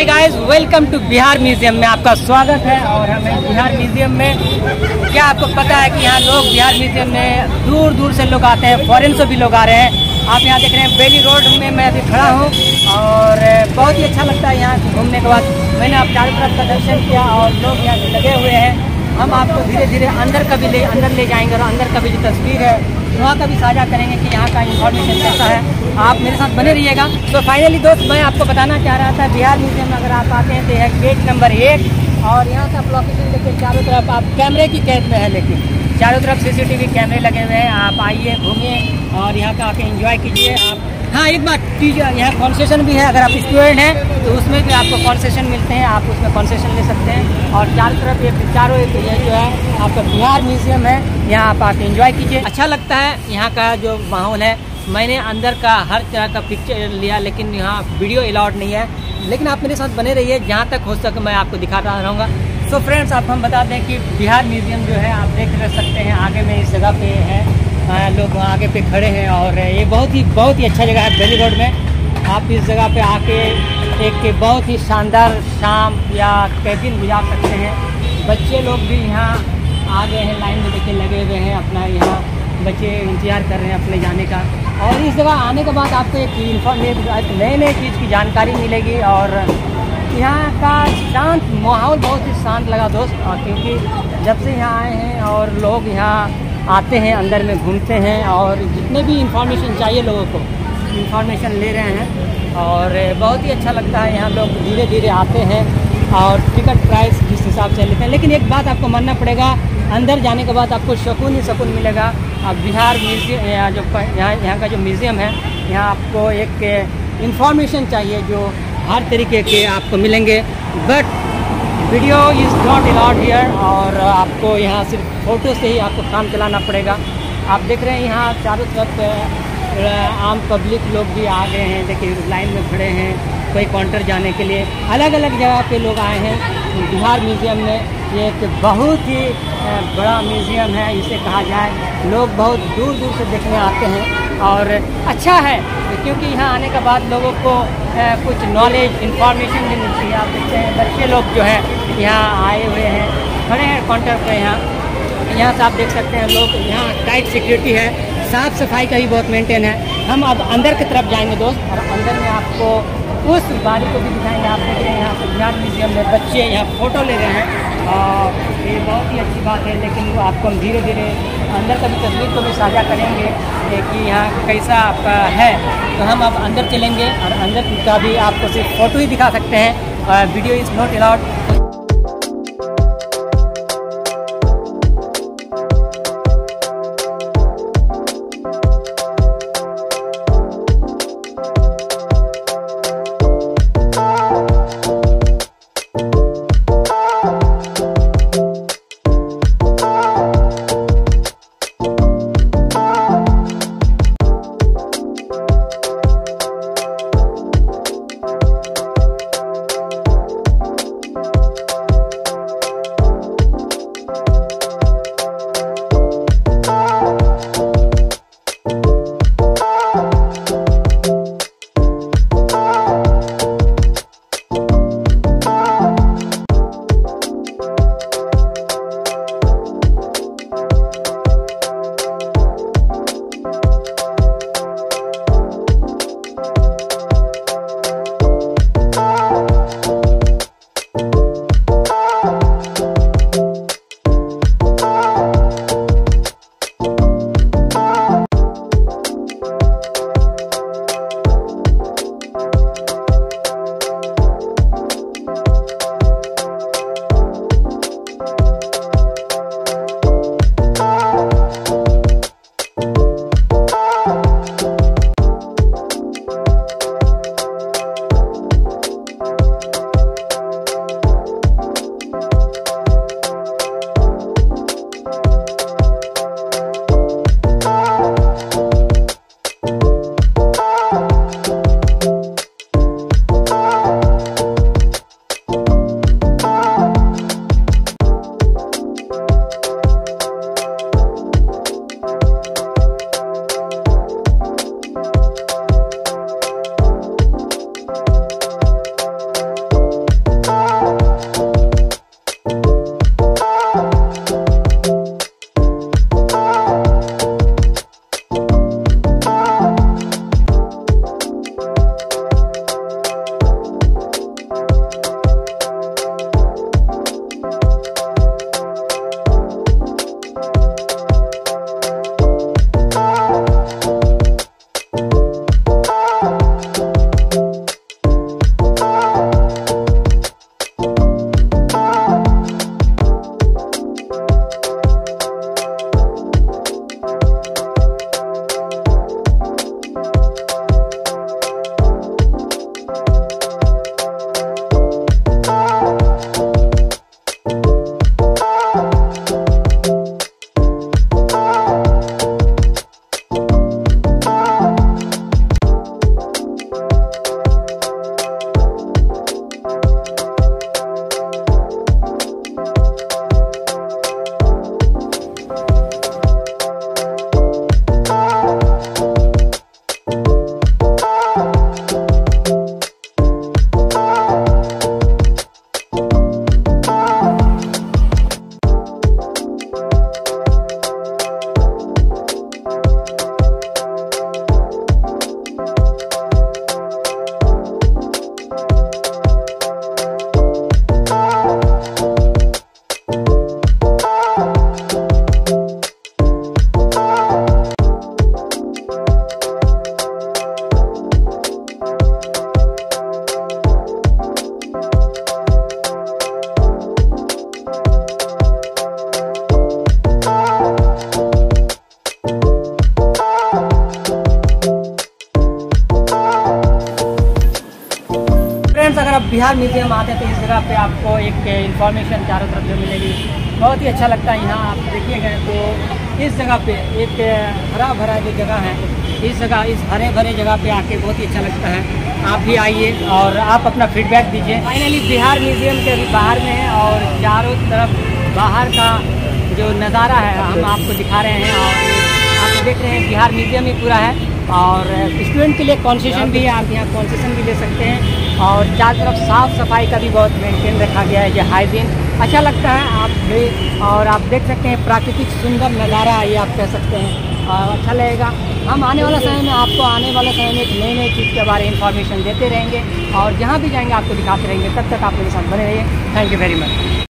Hi guys welcome to Bihar museum में आपका स्वागत है और हमें बिहार म्यूज़ियम में, क्या आपको पता है कि यहाँ लोग बिहार म्यूज़ियम में दूर दूर से लोग आते हैं फॉरेन से भी लोग आ रहे हैं। आप यहाँ देख रहे हैं बेली रोड में मैं अभी खड़ा हूँ और बहुत ही अच्छा लगता है यहाँ घूमने के बाद। मैंने आप चारों तरफ़ का दर्शन किया और लोग यहाँ लगे हुए हैं। हम आपको धीरे धीरे अंदर का भी ले, अंदर ले जाएँगे और अंदर का भी जो तस्वीर है, वहाँ का भी साझा करेंगे कि यहाँ का इन्फॉर्मेशन कैसा है। आप मेरे साथ बने रहिएगा। तो फाइनली दोस्त, मैं आपको बताना चाह रहा था, बिहार म्यूज़ियम अगर आप आते हैं तो यह गेट नंबर एक, और यहाँ से आप लोकेशन देखिए चारों तरफ़, आप कैमरे की कैद में है लेकिन। चारों तरफ़ सीसीटीवी कैमरे लगे हुए हैं, आप आइए, घूमिए, और यहाँ का आके एंजॉय कीजिए। आप हाँ एक बात टीचर यहाँ कॉन्सेशन भी है, अगर आप स्टूडेंट हैं तो उसमें भी आपको कॉन्सेशन मिलते हैं, आप उसमें कॉन्सेशन ले सकते हैं। और चारों तरफ़ ये चारों एक ये जो है, आपका बिहार म्यूज़ियम है, यहाँ आप आके एंजॉय कीजिए। अच्छा लगता है, यहाँ का जो माहौल है मैंने अंदर का हर तरह का पिक्चर लिया, लेकिन यहाँ वीडियो अलाउड नहीं है। लेकिन आप मेरे साथ बने रहिए, जहाँ तक हो सके मैं आपको दिखाता रहूँगा। सो फ्रेंड्स आप हम बता दें कि बिहार म्यूज़ियम जो है, आप देख सकते हैं, आगे में इस जगह पे है। लोग आगे पे खड़े हैं और ये बहुत ही बहुत ही अच्छा जगह है बेली रोड में। आप इस जगह पे आके एक बहुत ही शानदार शाम या कैदिन गुजार सकते हैं। बच्चे लोग भी यहाँ आ गए हैं, लाइन में देखिए लगे हुए हैं अपना यहाँ। बच्चे इंतज़ार कर रहे हैं अपने जाने का। और इस जगह आने के बाद आपको एक इन्फॉर्मेट नए नए चीज़ की जानकारी मिलेगी और यहाँ का शांत माहौल बहुत ही शांत लगा दोस्त क्योंकि जब से यहाँ आए हैं और लोग यहाँ आते हैं, अंदर में घूमते हैं और जितने भी इंफॉर्मेशन चाहिए लोगों को इंफॉर्मेशन ले रहे हैं और बहुत ही अच्छा लगता है। यहाँ लोग धीरे धीरे आते हैं और टिकट प्राइस जिस हिसाब से लेते हैं। लेकिन एक बात आपको मानना पड़ेगा, अंदर जाने के बाद आपको सुकून ही सुकून मिलेगा। बिहार म्यूज़ियम, यहाँ जो यहाँ यहाँ का जो म्यूज़ियम है, यहाँ आपको एक इंफॉर्मेशन चाहिए जो हर तरीके के आपको मिलेंगे। But video is not allowed here और आपको यहाँ सिर्फ़ फ़ोटो से ही आपको काम चलाना पड़ेगा। आप देख रहे हैं यहाँ चारों तरफ़ आम पब्लिक लोग भी आ गए हैं। देखिए लाइन में खड़े हैं कोई काउंटर जाने के लिए। अलग अलग जगह पे लोग आए हैं। बिहार म्यूज़ियम में ये एक बहुत ही बड़ा म्यूज़ियम है, इसे कहा जाए। लोग बहुत दूर दूर से देखने आते हैं और अच्छा है, क्योंकि यहाँ आने के बाद लोगों को कुछ नॉलेज इन्फॉर्मेशन भी मिलती है। आप देखते हैं, बच्चे लोग जो है, यहाँ आए हुए हैं, खड़े हैं काउंटर पे यहाँ। यहाँ से आप देख सकते हैं, लोग यहाँ टाइट सिक्योरिटी है, साफ़ सफ़ाई का भी बहुत मेंटेन है। हम अब अंदर की तरफ़ जाएँगे दोस्त, और अंदर में आपको उस बारी को भी दिखाएँगे आप देख यहाँ पर ज्ञान म्यूज़ियम में बच्चे यहाँ फ़ोटो ले रहे हैं। और ये बहुत ही अच्छी बात है, लेकिन आपको हम धीरे धीरे अंदर का भी तस्वीर को भी साझा करेंगे कि यहाँ कैसा आपका है। तो हम अब अंदर चलेंगे और अंदर का भी आपको सिर्फ़ फ़ोटो ही दिखा सकते हैं। Video is not allowed. Bihar museum आते हैं तो इस जगह पे आपको एक इन्फॉर्मेशन चारों तरफ़ जो मिलेगी। बहुत ही अच्छा लगता है यहाँ, आप देखिएगा तो इस जगह पे एक हरा भरा जो जगह है, इस जगह, इस हरे भरे जगह पे आके बहुत ही अच्छा लगता है। आप भी आइए और आप अपना फीडबैक दीजिए। फाइनली बिहार म्यूज़ियम के अभी बाहर में है और चारों तरफ़ बाहर का जो नज़ारा है, हम आपको दिखा रहे हैं और आप देख रहे हैं बिहार म्यूज़ियम ही पूरा है। और स्टूडेंट के लिए कॉन्सेशन भी है, आप यहाँ कॉन्सेशन भी ले सकते हैं। और चार तरफ़ साफ़ सफ़ाई का भी बहुत मेंटेन रखा गया है, ये हाइजीन अच्छा लगता है, आप भी और आप देख सकते हैं, प्राकृतिक सुंदर नज़ारा ये आप कह सकते हैं। और अच्छा लगेगा। हम आने वाला समय में आपको आने वाले समय में एक नई नई चीज़ के बारे में इंफॉर्मेशन देते रहेंगे और जहाँ भी जाएँगे, आपको दिखाते रहेंगे। तब तक आप मेरे साथ बने रहिए। Thank you very much